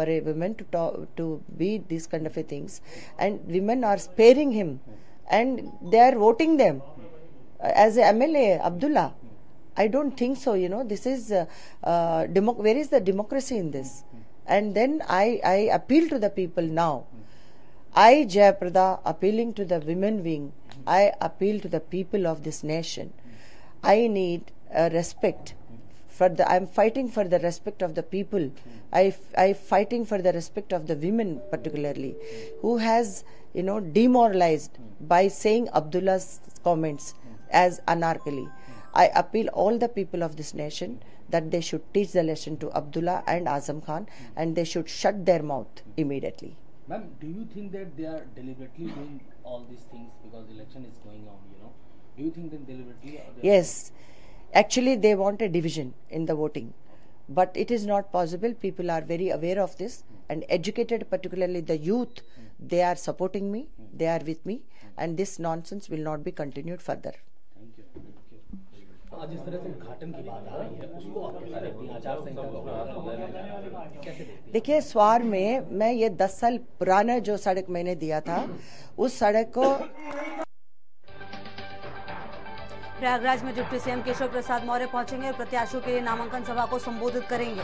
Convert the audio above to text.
for a woman to talk, to be these kind of a things, and women are sparing him, and they are voting them as a MLA Abdullah. I don't think so. You know, this is uh, uh, where is the democracy in this? And then I I appeal to the people now. I, Jayaprada, appealing to the women wing, I appeal to the people of this nation. I need uh, respect for the. I'm fighting for the respect of the people. I I fighting for the respect of the women particularly, who has you know demoralized by saying Abdullah's comments as Anarkali. I appeal all the people of this nation that they should teach the lesson to Abdullah and Azam Khan, and they should shut their mouth immediately. Ma'am, do you think that they are deliberately doing all these things because the election is going on, you know? Do you think that deliberately or they are- Yes, actually, they want a division in the voting. But it is not possible. People are very aware of this and educated, particularly the youth. They are supporting me, they are with me, and this nonsense will not be continued further. Thank you. Thank you. आज इस तरह से उद्घाटन की बात आ रही है उसको आप कैसे देखती हैं आचार संहिता को कैसे देखती हैं देखिए स्वार में मैं ये दस साल पुराना जो सड़क मैंने दिया था उस सड़क को प्रयागराज में डिप्टी सीएम केशव प्रसाद मौर्य पहुँचेंगे और प्रत्याशियों के लिए नामांकन सभा को संबोधित करेंगे।